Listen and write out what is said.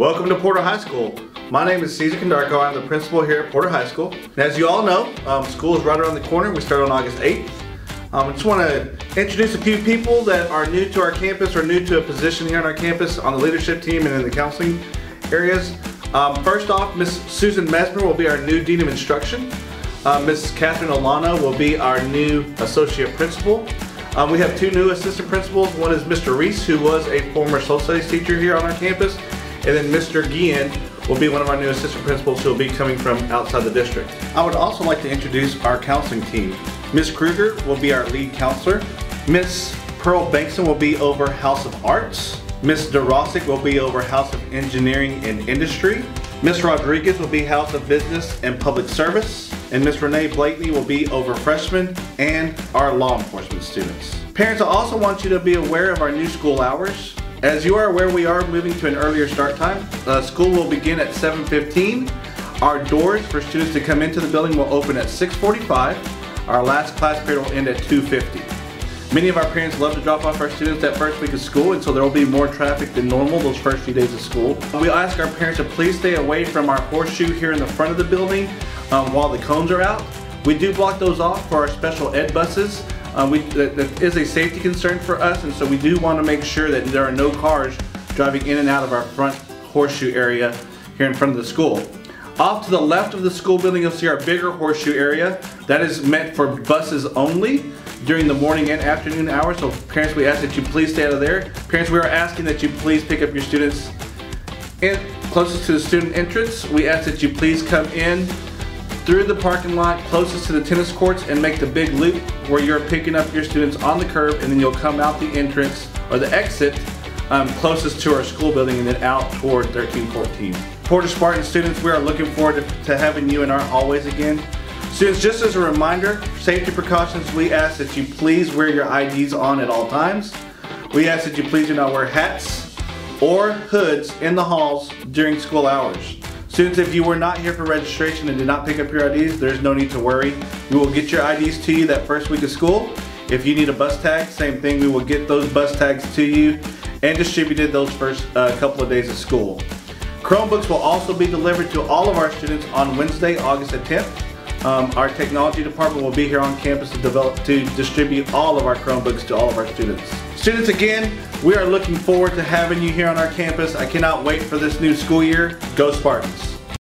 Welcome to Porter High School. My name is Cesar Condarco. I'm the principal here at Porter High School. And as you all know, um, school is right around the corner. We start on August 8th. Um, I just want to introduce a few people that are new to our campus or new to a position here on our campus on the leadership team and in the counseling areas. Um, first off, Miss Susan Mesmer will be our new Dean of Instruction. Uh, Miss Catherine Alana will be our new Associate Principal. Um, we have two new assistant principals. One is Mr. Reese, who was a former social studies teacher here on our campus, and then Mr. Guillen will be one of our new assistant principals who will be coming from outside the district. I would also like to introduce our counseling team. Miss Kruger will be our lead counselor. Miss Pearl Bankson will be over House of Arts. Miss DeRossick will be over House of Engineering and Industry. Miss Rodriguez will be House of Business and Public Service. And Miss Renee Blakeney will be over freshmen and our law enforcement students. Parents, I also want you to be aware of our new school hours. As you are aware, we are moving to an earlier start time. Uh, school will begin at 7.15. Our doors for students to come into the building will open at 6.45. Our last class period will end at 2.50. Many of our parents love to drop off our students that first week of school and so there will be more traffic than normal those first few days of school. We ask our parents to please stay away from our horseshoe here in the front of the building um, while the cones are out. We do block those off for our special ed buses. Um, we, that, that is a safety concern for us and so we do want to make sure that there are no cars driving in and out of our front horseshoe area here in front of the school. Off to the left of the school building, you'll see our bigger horseshoe area. That is meant for buses only during the morning and afternoon hours. So parents, we ask that you please stay out of there. Parents, we are asking that you please pick up your students in closest to the student entrance. We ask that you please come in through the parking lot closest to the tennis courts and make the big loop where you're picking up your students on the curb and then you'll come out the entrance or the exit um, closest to our school building and then out toward 1314. Porter Spartan students, we are looking forward to, to having you in our hallways again. Students, just as a reminder, safety precautions, we ask that you please wear your IDs on at all times. We ask that you please do not wear hats or hoods in the halls during school hours. Students, if you were not here for registration and did not pick up your IDs, there's no need to worry. We will get your IDs to you that first week of school. If you need a bus tag, same thing, we will get those bus tags to you and distributed those first uh, couple of days of school. Chromebooks will also be delivered to all of our students on Wednesday, August the 10th. Um, our technology department will be here on campus to develop to distribute all of our Chromebooks to all of our students. Students, again, we are looking forward to having you here on our campus. I cannot wait for this new school year. Go Spartans!